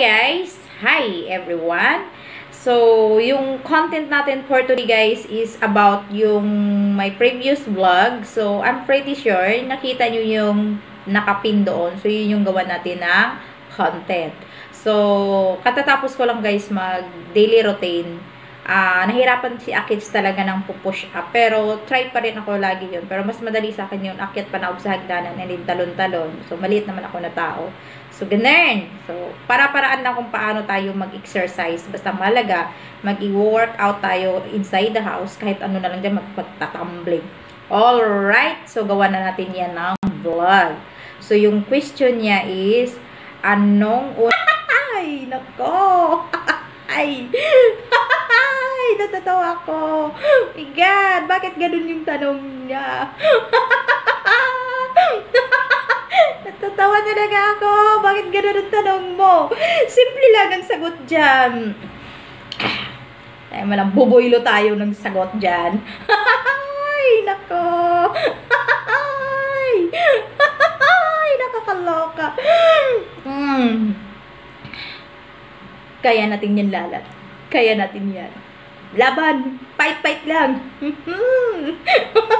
guys! Hi everyone! So, yung content natin for today guys is about yung my previous vlog. So, I'm pretty sure nakita nyo yung nakapin doon. So, yun yung gawa natin ng content. So, katatapos ko lang guys mag daily routine. Ah, nahirapan si Akids talaga ng pupush up. Pero, try pa rin ako lagi yun. Pero, mas madali sa akin yun. Akyat pa na sa hagdanan and then talon-talon. So, maliit naman ako na tao. So, ganun. So, para-paraan lang kung paano tayo mag-exercise. Basta malaga, mag-workout tayo inside the house. Kahit ano na lang dyan, magpagtatumbling. Alright. So, gawa na natin yan ng vlog. So, yung question niya is, anong... Ay, nako! Ay! Natatawa ako. Oh my God, bakit ganun yung tanong niya? Natatawa talaga ako. Bakit ganun ang tanong mo? Simple lang ang sagot dyan. Ay, malang buboylo tayo ng sagot dyan. Ay, nako. Ay, ay nakakaloka. Mm. Kaya natin yan lalat. Kaya natin yan. Laban! Fight-fight lang!